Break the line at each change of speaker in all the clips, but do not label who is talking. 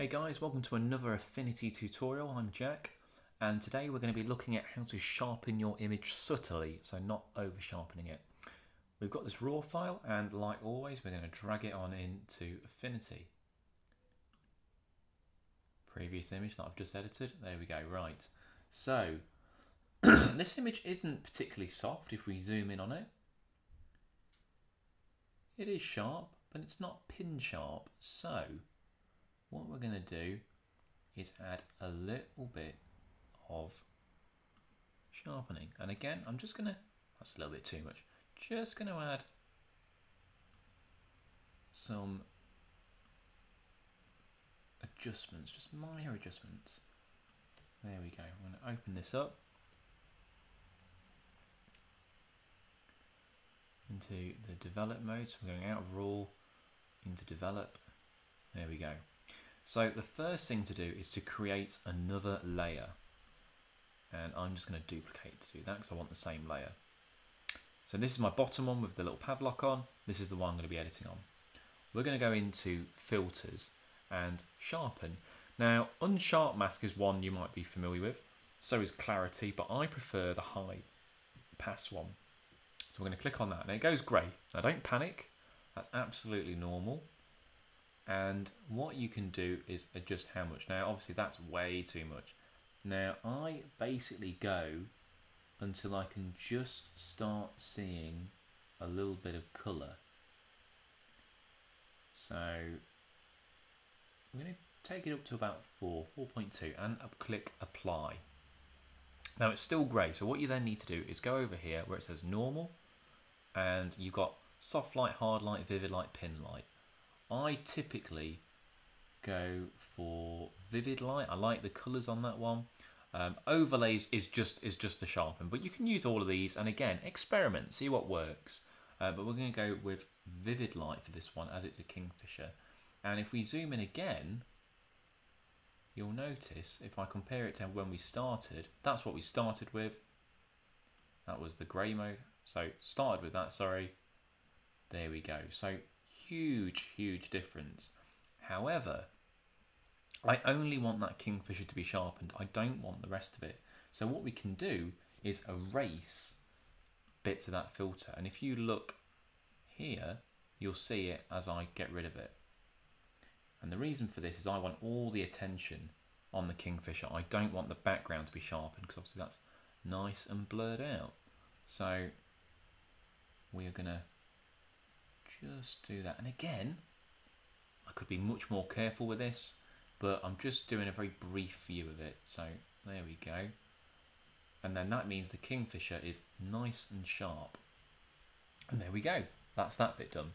Hey guys, welcome to another Affinity tutorial. I'm Jack and today we're going to be looking at how to sharpen your image subtly, so not over sharpening it. We've got this raw file and like always we're going to drag it on into Affinity. Previous image that I've just edited, there we go, right. So this image isn't particularly soft if we zoom in on it. It is sharp, but it's not pin sharp, so what we're going to do is add a little bit of sharpening. And again, I'm just going to, that's a little bit too much, just going to add some adjustments, just minor adjustments. There we go. I'm going to open this up into the develop mode. So we're going out of raw into develop. There we go. So the first thing to do is to create another layer. And I'm just going to duplicate to do that because I want the same layer. So this is my bottom one with the little padlock on. This is the one I'm going to be editing on. We're going to go into filters and sharpen. Now unsharp mask is one you might be familiar with. So is clarity, but I prefer the high pass one. So we're going to click on that. Now it goes grey. Now don't panic. That's absolutely normal and what you can do is adjust how much. Now obviously that's way too much. Now I basically go until I can just start seeing a little bit of colour. So I'm going to take it up to about 4, 4.2 and click apply. Now it's still grey so what you then need to do is go over here where it says normal and you've got soft light, hard light, vivid light, pin light. I typically go for vivid light. I like the colours on that one. Um, overlays is just is just to sharpen, but you can use all of these. And again, experiment, see what works. Uh, but we're going to go with vivid light for this one, as it's a kingfisher. And if we zoom in again, you'll notice if I compare it to when we started, that's what we started with. That was the grey mode. So started with that. Sorry. There we go. So huge, huge difference. However, I only want that kingfisher to be sharpened. I don't want the rest of it. So what we can do is erase bits of that filter. And if you look here, you'll see it as I get rid of it. And the reason for this is I want all the attention on the kingfisher. I don't want the background to be sharpened because obviously that's nice and blurred out. So we are going to just do that. And again, I could be much more careful with this, but I'm just doing a very brief view of it. So there we go. And then that means the kingfisher is nice and sharp. And there we go. That's that bit done.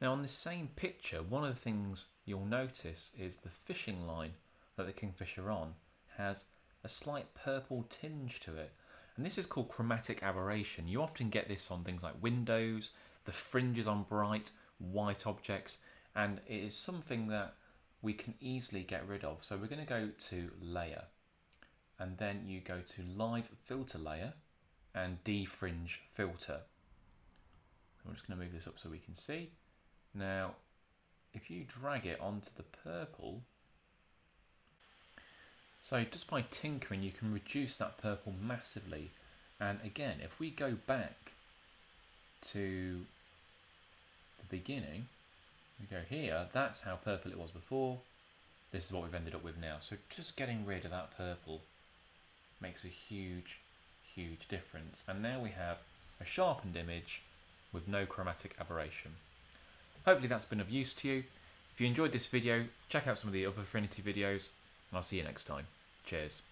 Now on this same picture, one of the things you'll notice is the fishing line that the kingfisher on has a slight purple tinge to it. And this is called chromatic aberration. You often get this on things like windows, the fringes on bright white objects, and it is something that we can easily get rid of. So we're going to go to layer, and then you go to live filter layer and defringe filter. I'm just going to move this up so we can see. Now, if you drag it onto the purple, so just by tinkering you can reduce that purple massively. And again if we go back to the beginning we go here that's how purple it was before. This is what we've ended up with now. So just getting rid of that purple makes a huge huge difference. And now we have a sharpened image with no chromatic aberration. Hopefully that's been of use to you. If you enjoyed this video check out some of the other Affinity videos and I'll see you next time. Cheers.